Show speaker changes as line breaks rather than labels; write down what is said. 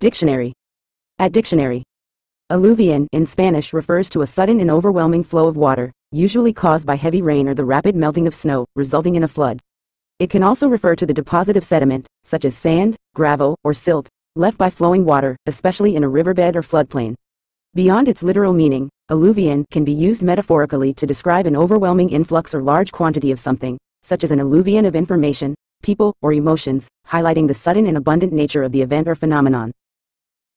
Dictionary. At dictionary. Aluvión in Spanish refers to a sudden and overwhelming flow of water, usually caused by heavy rain or the rapid melting of snow, resulting in a flood. It can also refer to the deposit of sediment, such as sand, gravel, or silt, left by flowing water, especially in a riverbed or floodplain. Beyond its literal meaning, aluvión can be used metaphorically to describe an overwhelming influx or large quantity of something, such as an aluvión of information, people, or emotions, highlighting the sudden and abundant nature of the event or phenomenon.